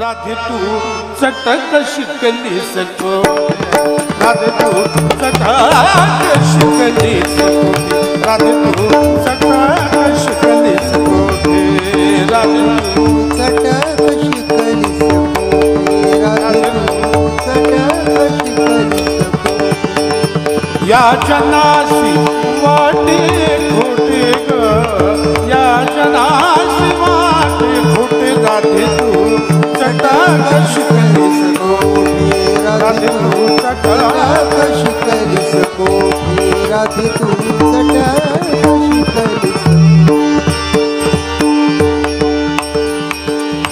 राधे तू सतक शिकली सको। राधे तू सतक शिकली सको। राधे तू सतक शिकली सको।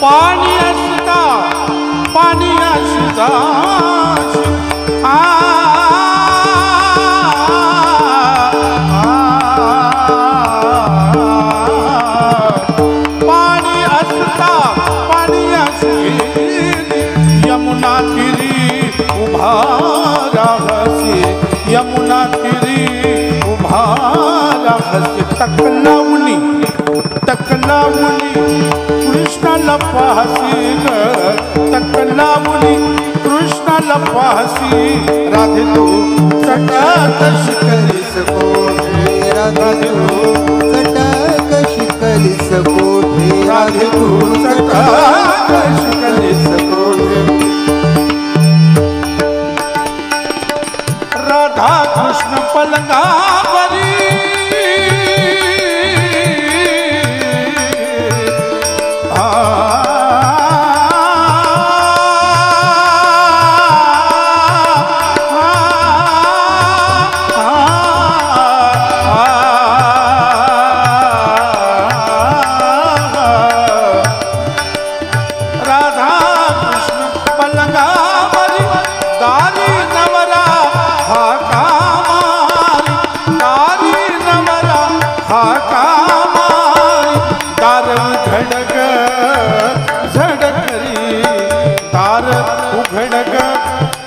पानी असदा पानी असदा पाहते तक लावणी तक लावणी कृष्ण पाहसी ग तक लावणी कृष्ण पाहसी राधे तू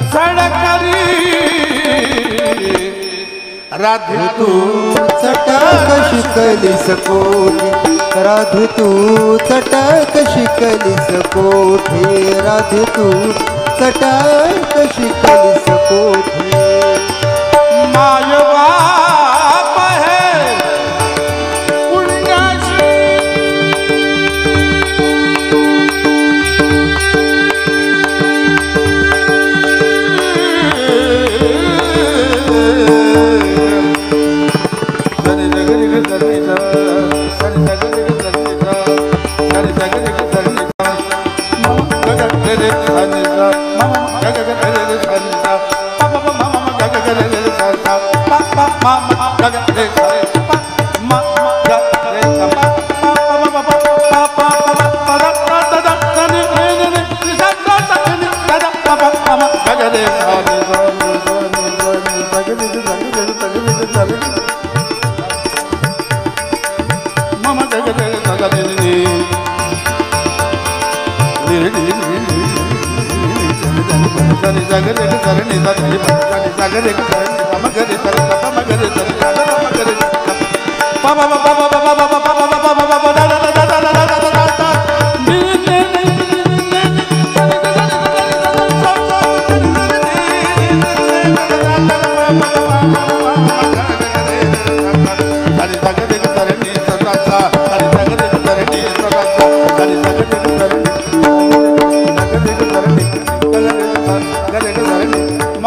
सडकरी. राधू तू. चटक शिकली सको राधू तू. चटाक शिकली सकोठी राधू तू. चटक शिकली सकोठी मायवा मामा नगर देखा సరి సగరి సరి నిదని సరి సగరి సరి సమగరి సరి సమగరి సరి సమగరి పమ పమ పమ పమ పమ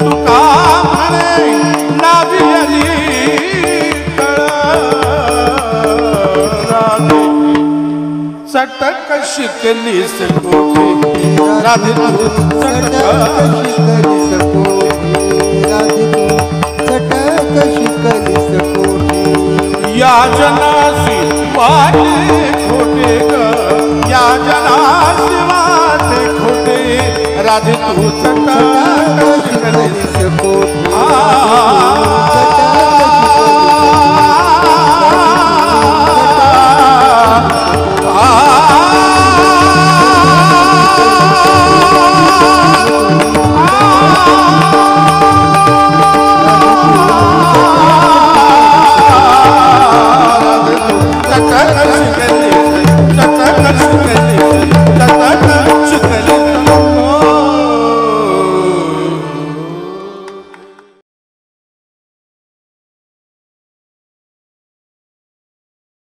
तुका म्हणे नावियली राधे तू चटक शिकली सकोठी राधे चटक शिकली सकोठी या जनासी वाटे खोटे ग, या जनासी वाटे खोटे। राधे तू